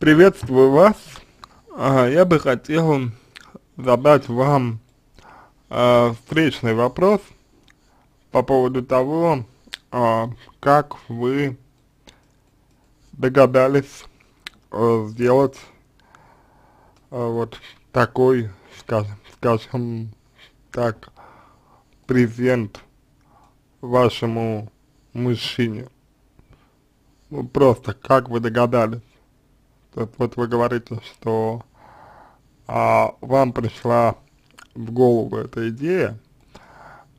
Приветствую вас. А, я бы хотел задать вам а, встречный вопрос по поводу того, а, как вы догадались сделать вот такой, скажем, скажем так, презент вашему мужчине. Ну, просто как вы догадались? Вот, вот вы говорите, что а, вам пришла в голову эта идея,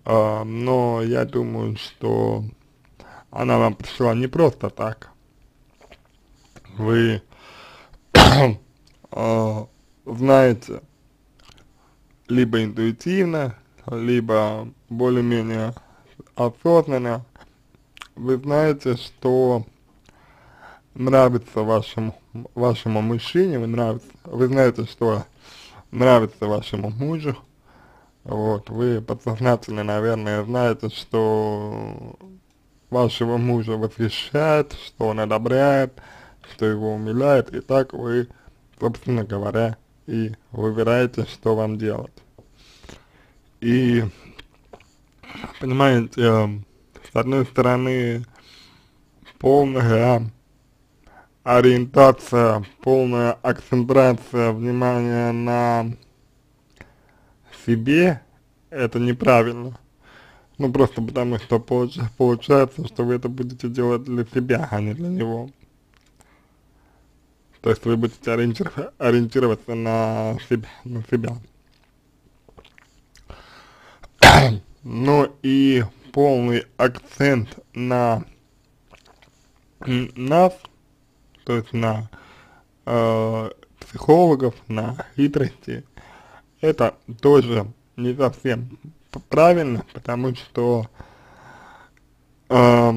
а, но я думаю, что она вам пришла не просто так. Вы а, знаете либо интуитивно, либо более-менее осознанно, вы знаете, что нравится вашему, вашему мужчине, вы, нравится, вы знаете, что нравится вашему мужу, вот, вы подсознательно, наверное, знаете, что вашего мужа восхищает, что он одобряет, что его умиляет, и так вы, собственно говоря, и выбираете, что вам делать. И, понимаете, с одной стороны, полная ориентация, полная акцентрация внимания на себе, это неправильно. Ну, просто потому что получ получается, что вы это будете делать для себя, а не для него. То есть вы будете ориентир ориентироваться на себя, на себя. ну и полный акцент на нас, есть на э, психологов, на хитрости, это тоже не совсем правильно, потому что э,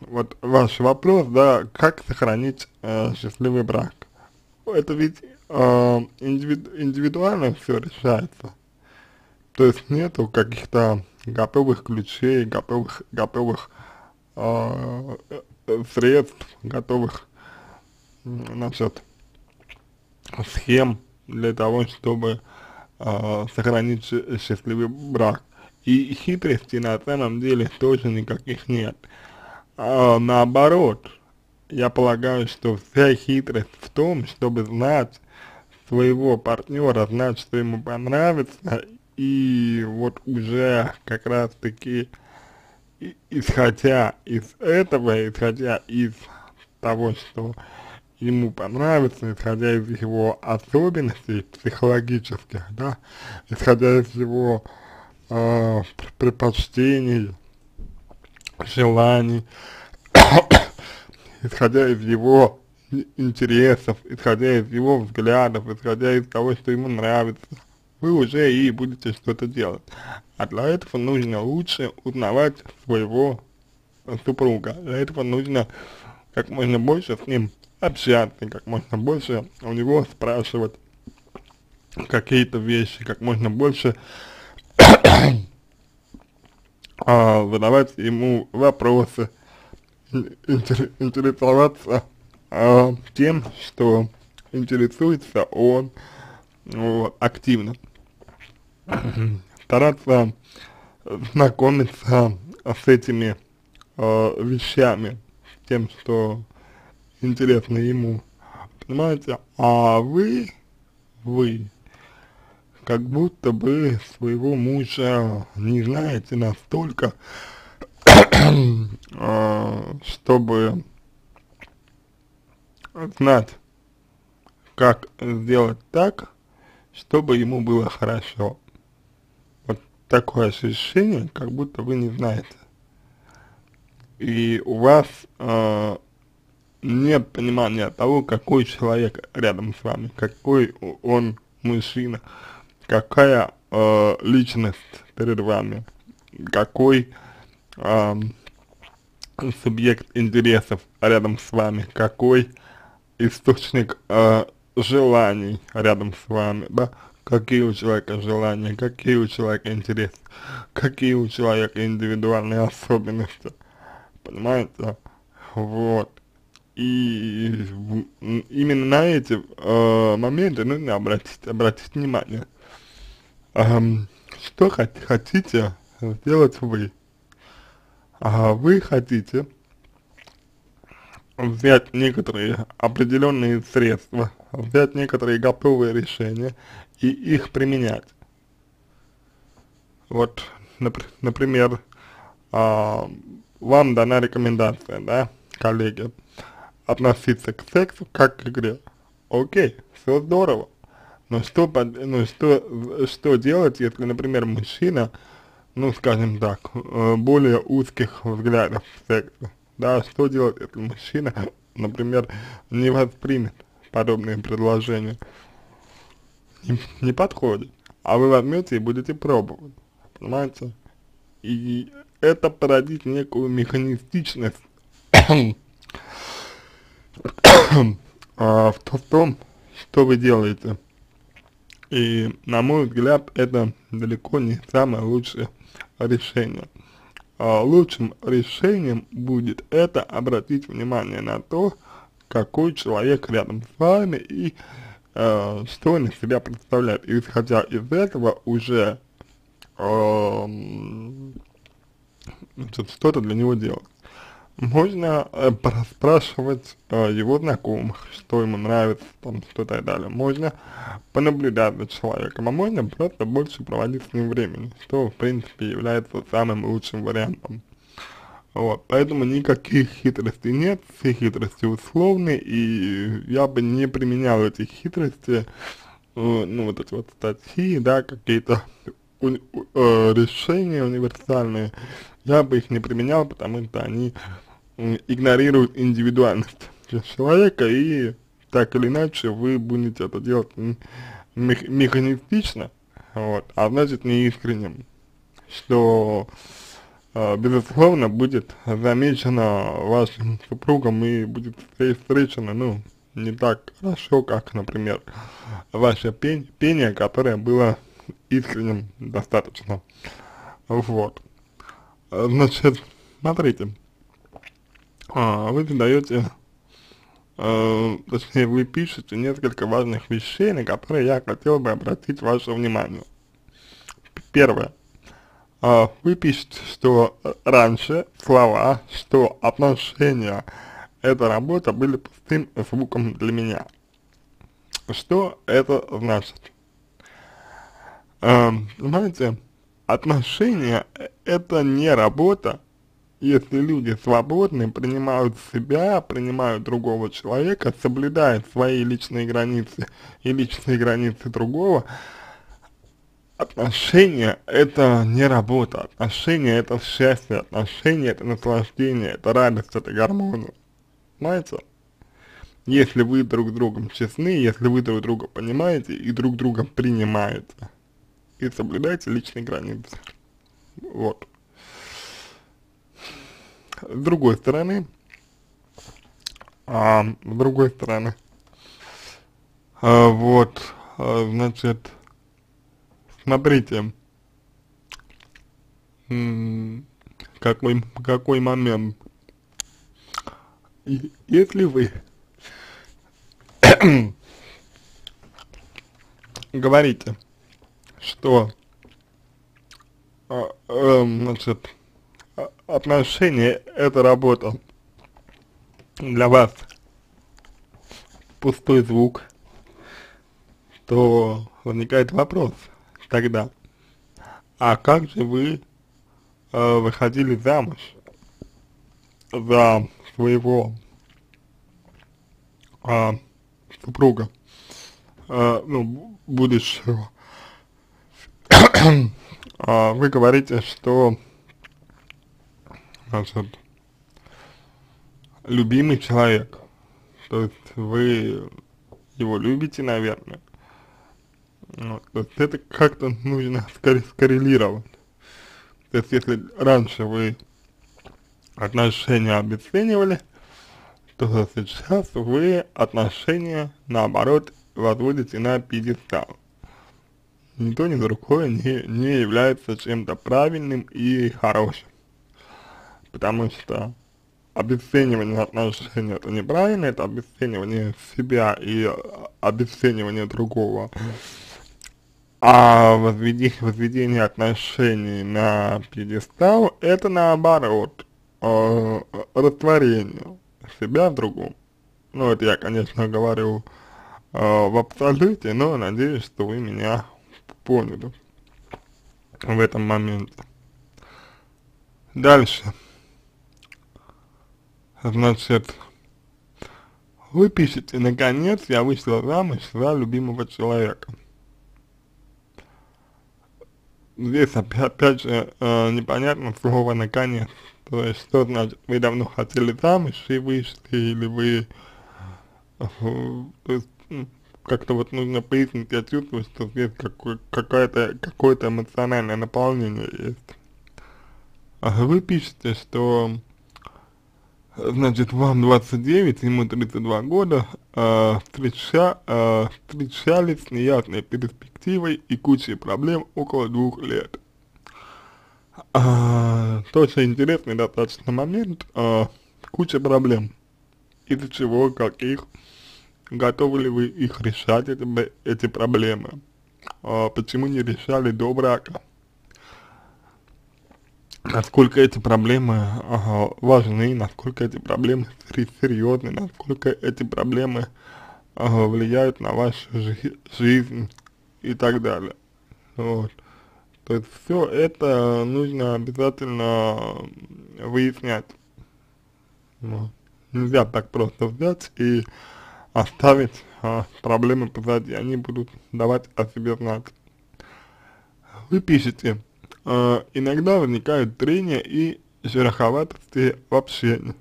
вот ваш вопрос, да, как сохранить э, счастливый брак. Это ведь э, индивиду индивидуально все решается. То есть нету каких-то готовых ключей, готовых, готовых э, средств, готовых, значит, схем для того, чтобы э, сохранить счастливый брак. И хитрости на самом деле тоже никаких нет. А, наоборот, я полагаю, что вся хитрость в том, чтобы знать своего партнера, знать, что ему понравится, и вот уже как раз таки исходя из этого, исходя из того, что ему понравится, исходя из его особенностей психологических, да, исходя из его э, предпочтений, желаний, исходя из его интересов, исходя из его взглядов, исходя из того, что ему нравится, вы уже и будете что-то делать. А для этого нужно лучше узнавать своего супруга. Для этого нужно как можно больше с ним общаться, как можно больше у него спрашивать какие-то вещи, как можно больше а, задавать ему вопросы, интересоваться а, тем, что интересуется он вот, активно. Стараться знакомиться с этими э, вещами, тем, что интересно ему, понимаете, а вы, вы, как будто бы своего мужа не знаете настолько, э, чтобы знать, как сделать так, чтобы ему было хорошо. Такое ощущение, как будто вы не знаете. И у вас э, нет понимания того, какой человек рядом с вами, какой он мужчина, какая э, личность перед вами, какой э, субъект интересов рядом с вами, какой источник э, желаний рядом с вами, да, какие у человека желания, какие у человека интересы, какие у человека индивидуальные особенности, понимаете, вот, и именно на эти э, моменты нужно обратить, обратить внимание. Эм, что хот хотите сделать вы? А вы хотите взять некоторые определенные средства, взять некоторые готовые решения и их применять. Вот, нап например, а, вам дана рекомендация, да, коллеги, относиться к сексу как к игре. Окей, все здорово. Но что, ну, что, что делать, если, например, мужчина, ну, скажем так, э, более узких взглядов в сексе? Да, что делать, если мужчина, например, не воспримет подобные предложения? Не, не подходит. А вы возьмете и будете пробовать. Понимаете? И это породит некую механистичность а, в том, что вы делаете. И, на мой взгляд, это далеко не самое лучшее решение. А лучшим решением будет это обратить внимание на то, какой человек рядом с вами и э, что он из себя представляет. И исходя из этого уже э, что-то для него делать можно э, проспрашивать э, его знакомых, что ему нравится, там, что и так далее. Можно понаблюдать за человеком, а можно просто больше проводить с ним времени, что, в принципе, является самым лучшим вариантом. Вот, поэтому никаких хитростей нет, все хитрости условны, и я бы не применял эти хитрости, э, ну, вот эти вот статьи, да, какие-то э, решения универсальные, я бы их не применял, потому что они игнорирует индивидуальность человека, и так или иначе вы будете это делать мех механистично, вот, а значит не искренним, что э, безусловно будет замечено вашим супругом и будет встречено, ну, не так хорошо, как, например, ваше пень, пение, которое было искренним достаточно, вот. Значит, смотрите, а, вы задаете, э, точнее вы пишете несколько важных вещей, на которые я хотел бы обратить ваше внимание. Первое. Э, вы пишете, что раньше слова, что отношения, эта работа были пустым звуком для меня. Что это значит? Э, понимаете, отношения это не работа, если люди свободны, принимают себя, принимают другого человека, соблюдают свои личные границы и личные границы другого, отношения это не работа, отношения это счастье, отношения это наслаждение, это радость, это гармония. Понимаете? Если вы друг с другом честны, если вы друг друга понимаете и друг друга принимаете, и соблюдаете личные границы. Вот. С другой стороны, а, с другой стороны, а, вот, а, значит, смотрите, какой, какой момент, если вы говорите, что, а, а, значит, отношения это работа для вас пустой звук, то возникает вопрос тогда, а как же вы э, выходили замуж за своего э, супруга, э, ну, будущего? э, вы говорите, что значит, любимый человек, то есть вы его любите, наверное, вот, то есть это как-то нужно скоррелировать. То есть если раньше вы отношения обесценивали, то сейчас вы отношения, наоборот, возводите на пьедестал. Никто ни другое не, не является чем-то правильным и хорошим потому что обесценивание отношений, это неправильно, это обесценивание себя и обесценивание другого. А возведение, возведение отношений на пьедестал, это наоборот, э, растворение себя в другом. Ну, это я, конечно, говорю э, в абсолюте, но надеюсь, что вы меня поняли в этом моменте. Дальше. Значит, вы пишете, наконец я вышла замуж за любимого человека. Здесь опять, опять же э, непонятно слово наконец. То есть, что значит, вы давно хотели замуж и вышли, или вы, э, как-то вот нужно пояснить, я чувствую, что здесь какое-то какое-то эмоциональное наполнение есть. Вы пишете, что значит, вам 29, ему 32 года, э, встреча, э, встречались с неясной перспективой и кучей проблем около двух лет. А, тоже интересный достаточно момент, а, куча проблем, из-за чего, каких, готовы ли вы их решать, эти, эти проблемы, а, почему не решали до брака, насколько эти проблемы ага, важны, насколько эти проблемы серьезны, насколько эти проблемы ага, влияют на вашу жи жизнь и так далее. Вот. То есть все это нужно обязательно выяснять. Вот. Нельзя так просто взять и оставить а, проблемы позади, они будут давать о себе знать. Вы пишете, э, иногда возникают трения и шероховатости в общении.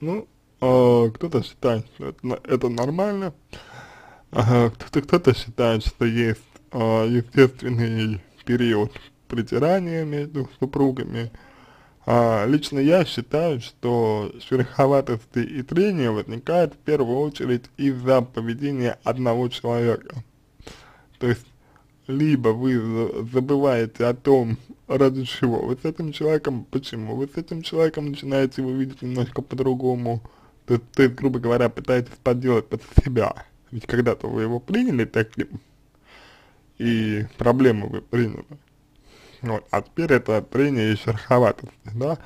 Ну, э, кто-то считает, что это, нормально, кто-то кто, -то, считает, что есть э, естественный период притирания между супругами. А, лично я считаю, что шероховатости и трения возникают в первую очередь из-за поведения одного человека. То есть, либо вы забываете о том, ради чего вы с этим человеком, почему вы с этим человеком начинаете его видеть немножко по-другому, то, есть, грубо говоря, пытаетесь подделать под себя. Ведь когда-то вы его приняли таким, и проблему вы приняли. Вот, а теперь это трение и шероховатость, да,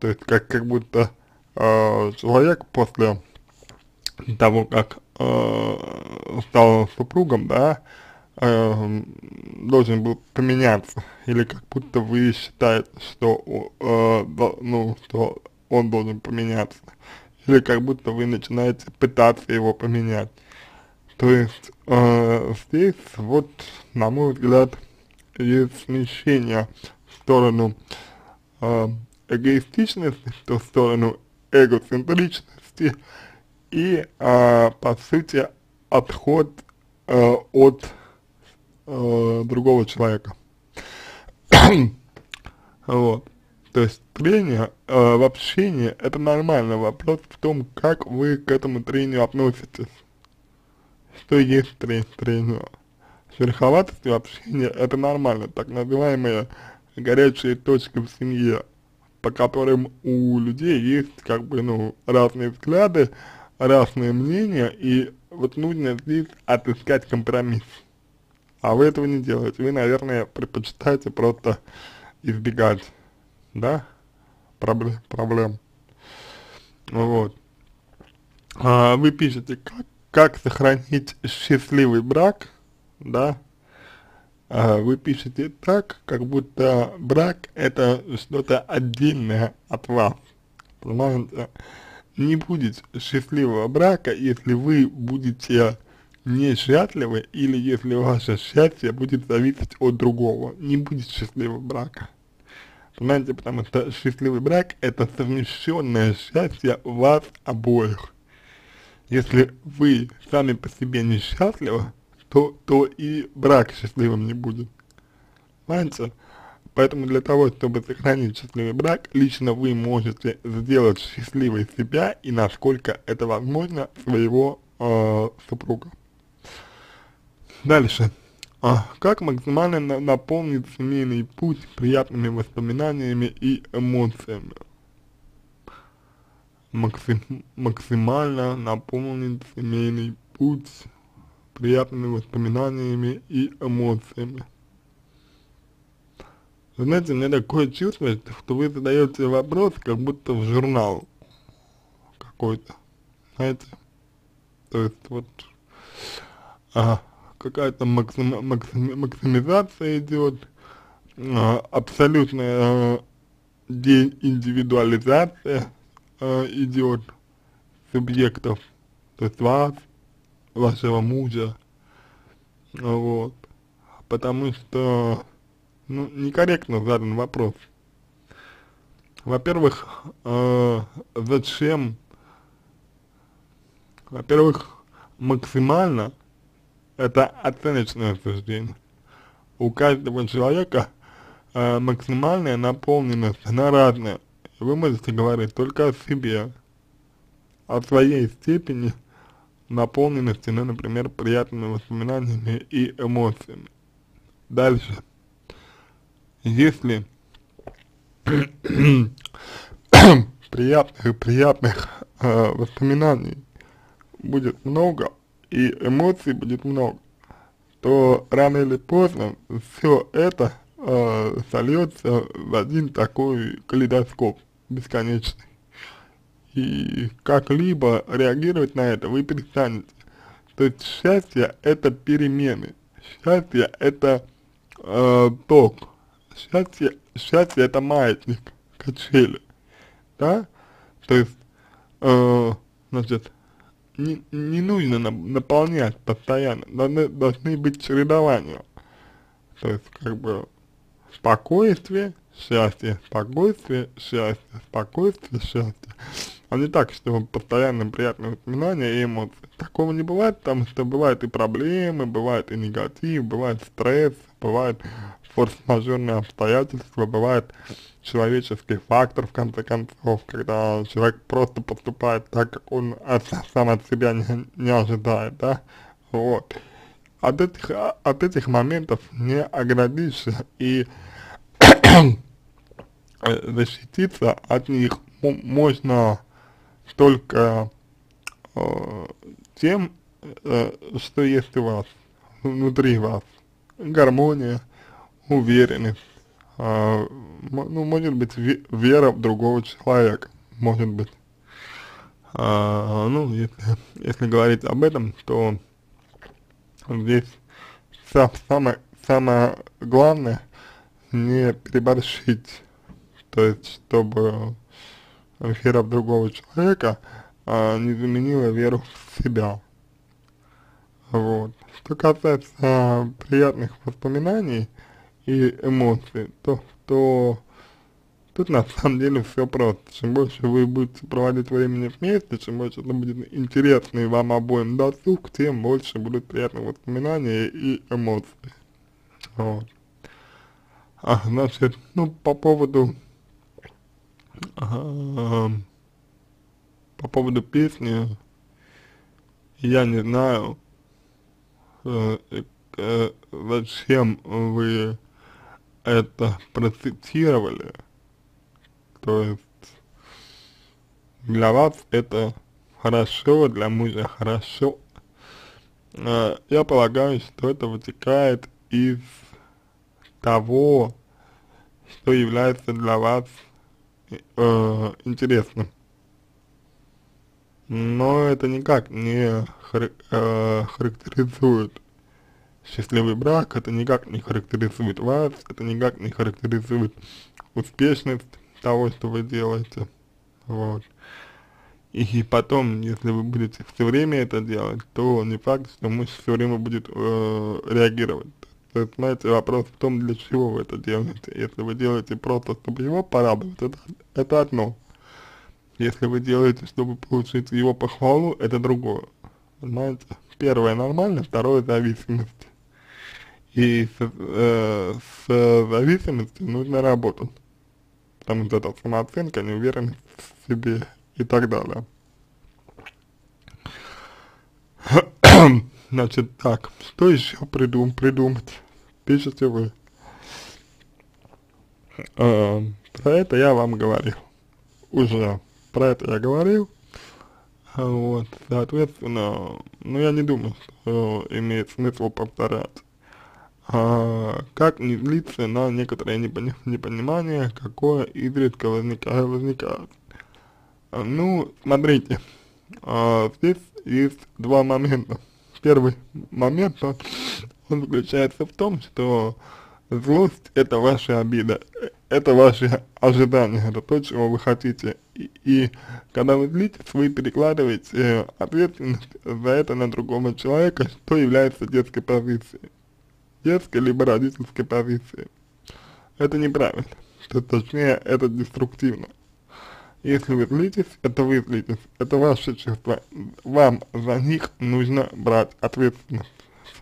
то есть как, как будто э, человек после того, как э, стал супругом, да, э, должен был поменяться, или как будто вы считаете, что, э, ну, что он должен поменяться, или как будто вы начинаете пытаться его поменять. То есть э, здесь вот, на мой взгляд, есть смещение в сторону э, эгоистичности, в сторону эгоцентричности и, э, по сути, отход э, от э, другого человека. вот. То есть трение э, в общении это нормально. Вопрос в том, как вы к этому трению относитесь что есть трение. Шероховатость и общение это нормально, так называемые горячие точки в семье, по которым у людей есть как бы, ну, разные взгляды, разные мнения, и вот нужно здесь отыскать компромисс. А вы этого не делаете, вы, наверное, предпочитаете просто избегать, да, проблем. проблем. Вот. А вы пишете, как как сохранить счастливый брак, да, а вы пишете так, как будто брак это что-то отдельное от вас, понимаете? Не будет счастливого брака, если вы будете несчастливы или если ваше счастье будет зависеть от другого. Не будет счастливого брака. Понимаете, потому что счастливый брак это совмещенное счастье вас обоих. Если вы сами по себе несчастливы, то, то и брак счастливым не будет. Понимаете? Поэтому для того, чтобы сохранить счастливый брак, лично вы можете сделать счастливой себя и насколько это возможно своего э, супруга. Дальше. А, как максимально на наполнить семейный путь приятными воспоминаниями и эмоциями? максим, максимально наполнить семейный путь приятными воспоминаниями и эмоциями. Знаете, меня такое чувство, что вы задаете вопрос, как будто в журнал какой-то, знаете, то есть вот а, какая-то максим, максим, максимизация идет, а, абсолютная а, деиндивидуализация а, идет субъектов, то есть вас, вашего мужа, вот, потому что, ну, некорректно задан вопрос. Во-первых, э, зачем, во-первых, максимально это оценочное суждение. У каждого человека э, максимальная наполненность, она разная. Вы можете говорить только о себе, о своей степени наполненности, ну, например, приятными воспоминаниями и эмоциями. Дальше. Если приятных приятных э, воспоминаний будет много, и эмоций будет много, то рано или поздно все это э, сольется в один такой калейдоскоп бесконечный. И как-либо реагировать на это вы перестанете. То есть счастье это перемены, счастье это э, ток, счастье, счастье это маятник, качели, да? То есть, э, значит, не, не нужно на, наполнять постоянно, должны, должны быть чередования. То есть, как бы, спокойствие, счастье, спокойствие, счастье, спокойствие, счастье. А не так, что постоянно приятные воспоминания и эмоции. Такого не бывает, потому что бывают и проблемы, бывает и негатив, бывает стресс, бывает форс-мажорные обстоятельства, бывает человеческий фактор, в конце концов, когда человек просто поступает так, как он сам от себя не, не ожидает, да, вот. От этих, от этих моментов не оградишься и защититься от них можно только э, тем, э, что есть у вас, внутри вас, гармония, уверенность, э, ну, может быть, вера в другого человека, может быть. А, ну, если, если говорить об этом, то здесь вся, самое, самое главное не переборщить, то есть, чтобы вера в другого человека а, не заменила веру в себя. Вот. Что касается приятных воспоминаний и эмоций, то то тут на самом деле все просто. Чем больше вы будете проводить времени вместе, чем больше это будет интересный вам обоим досуг, тем больше будут приятные воспоминания и эмоции. Вот. А, значит, ну, по поводу, а, по поводу песни, я не знаю, э, э, зачем вы это процитировали, то есть для вас это хорошо, для мужа хорошо. Э, я полагаю, что это вытекает из того, что является для вас э, интересным. Но это никак не хар э, характеризует счастливый брак, это никак не характеризует вас, это никак не характеризует успешность того, что вы делаете, вот. И потом, если вы будете все время это делать, то не факт, что муж все время будет э, реагировать. То есть, знаете, вопрос в том, для чего вы это делаете. Если вы делаете просто, чтобы его порадовать, это, это одно. Если вы делаете, чтобы получить его похвалу, это другое. Знаете, первое нормально, второе зависимость. И с, э, с зависимостью нужно работать. Потому что это самооценка, неуверенность в себе и так далее. Значит, так, что еще придум придумать? Пишите вы. Э, про это я вам говорил уже про это я говорил, вот, соответственно, ну я не думаю, что имеет смысл повторять. А, как не злиться на некоторое непони непонимание, какое изредка возникает, возникает. А, ну, смотрите, а, здесь есть два момента. Первый момент, он заключается в том, что злость это ваша обида, это ваши ожидания, это то, чего вы хотите. И, и когда вы злитесь, вы перекладываете ответственность за это на другого человека, что является детской позицией. Детской либо родительской позиции. Это неправильно. Что, точнее, это деструктивно. Если вы злитесь, это вы злитесь, это ваши чувства. Вам за них нужно брать ответственность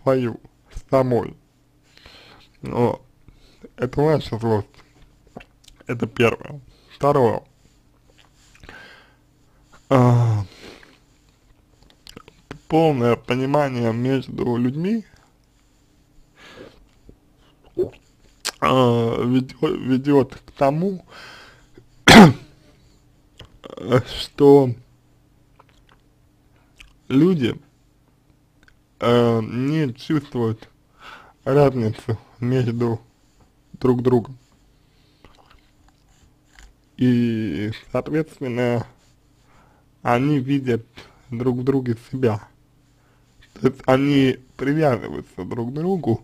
свою, самой. Но это ваша злость. Это первое. Второе. А, полное понимание между людьми ведет, ведет к тому, что люди э, не чувствуют разницу между друг другом. И, соответственно, они видят друг в друге себя. То есть они привязываются друг к другу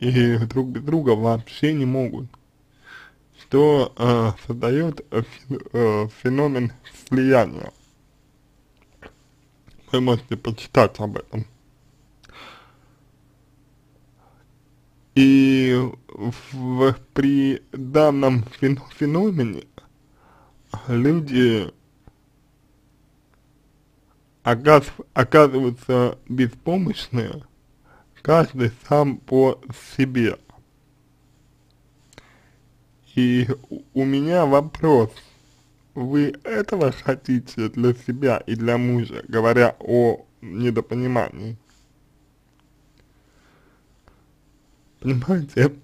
и друг без друга вообще не могут что э, создает э, э, феномен слияния. Вы можете почитать об этом. И в, при данном феномене люди оказ, оказываются беспомощные, каждый сам по себе. И у меня вопрос, вы этого хотите для себя и для мужа, говоря о недопонимании? Понимаете,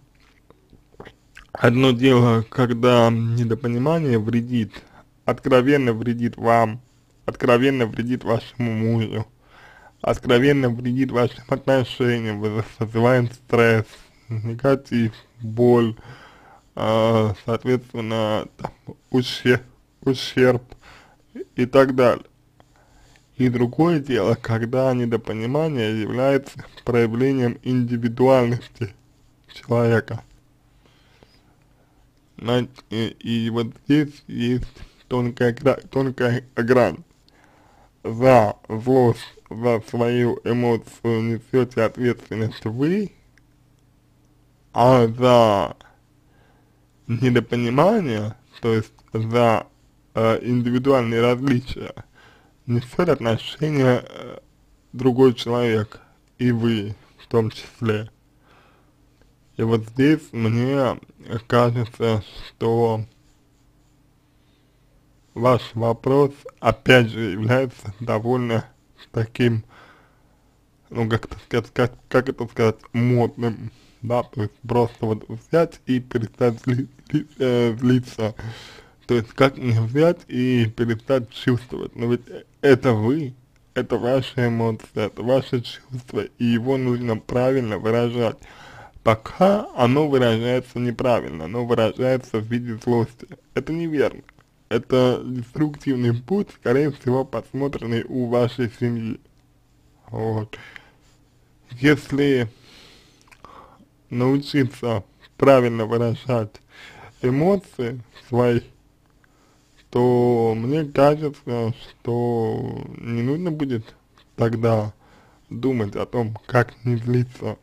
одно дело, когда недопонимание вредит, откровенно вредит вам, откровенно вредит вашему мужу, откровенно вредит вашим отношениям, вызывает стресс, негатив, боль, а, соответственно, там, ущерб, ущерб и так далее. И другое дело, когда недопонимание является проявлением индивидуальности человека. И, и вот здесь есть тонкая, тонкая грань. За злость, за свою эмоцию несете ответственность вы, а за недопонимание, то есть за э, индивидуальные различия, несет отношение э, другой человек, и вы в том числе. И вот здесь мне кажется, что ваш вопрос, опять же, является довольно таким, ну, как, сказать, как, как это сказать, модным да, то есть просто вот взять и перестать зли, зли, э, злиться, то есть как мне взять и перестать чувствовать, но ведь это вы, это ваши эмоции, это ваше чувство, и его нужно правильно выражать. Пока оно выражается неправильно, оно выражается в виде злости, это неверно. Это деструктивный путь, скорее всего, посмотренный у вашей семьи. Вот. Если научиться правильно выражать эмоции свои, то мне кажется, что не нужно будет тогда думать о том, как не злиться.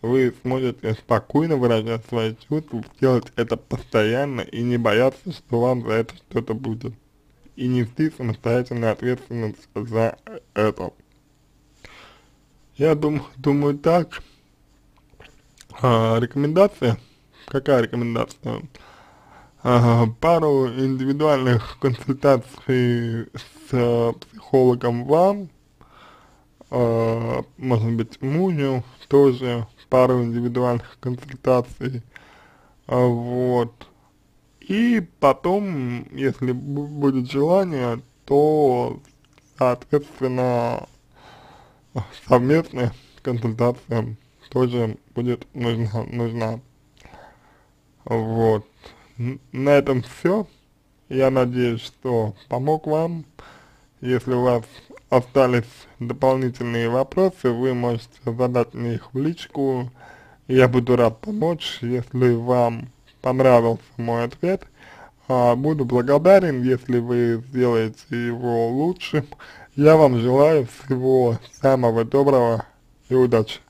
Вы сможете спокойно выражать свои чувства, делать это постоянно и не бояться, что вам за это что-то будет. И нести самостоятельную ответственность за это. Я дум, думаю так а, рекомендация, какая рекомендация? А, пару индивидуальных консультаций с психологом вам, а, может быть мужу тоже пару индивидуальных консультаций, а, вот, И потом, если будет желание, то, соответственно, совместная консультация тоже будет нужна. нужна. Вот. На этом все. Я надеюсь, что помог вам. Если у вас остались дополнительные вопросы, вы можете задать мне их в личку. Я буду рад помочь, если вам понравился мой ответ. А, буду благодарен, если вы сделаете его лучшим. Я вам желаю всего самого доброго и удачи.